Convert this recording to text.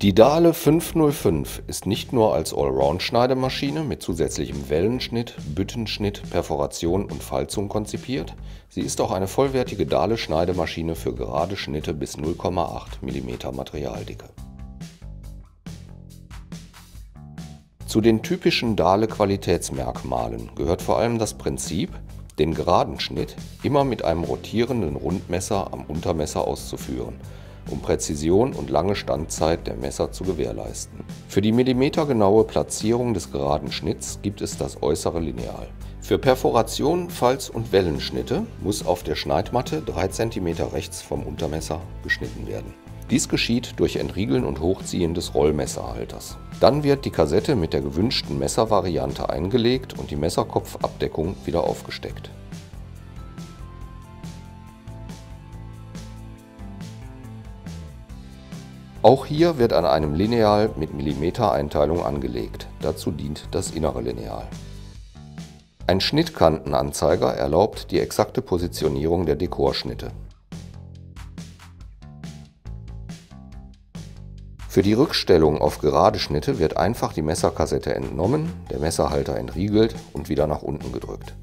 Die Dahle 505 ist nicht nur als Allround-Schneidemaschine mit zusätzlichem Wellenschnitt, Büttenschnitt, Perforation und Falzung konzipiert, sie ist auch eine vollwertige Dahle-Schneidemaschine für gerade Schnitte bis 0,8 mm Materialdicke. Zu den typischen Dahle-Qualitätsmerkmalen gehört vor allem das Prinzip, den geraden Schnitt immer mit einem rotierenden Rundmesser am Untermesser auszuführen um Präzision und lange Standzeit der Messer zu gewährleisten. Für die millimetergenaue Platzierung des geraden Schnitts gibt es das äußere Lineal. Für Perforation, Falz und Wellenschnitte muss auf der Schneidmatte 3 cm rechts vom Untermesser geschnitten werden. Dies geschieht durch Entriegeln und Hochziehen des Rollmesserhalters. Dann wird die Kassette mit der gewünschten Messervariante eingelegt und die Messerkopfabdeckung wieder aufgesteckt. Auch hier wird an einem Lineal mit Millimetereinteilung angelegt, dazu dient das innere Lineal. Ein Schnittkantenanzeiger erlaubt die exakte Positionierung der Dekorschnitte. Für die Rückstellung auf gerade Schnitte wird einfach die Messerkassette entnommen, der Messerhalter entriegelt und wieder nach unten gedrückt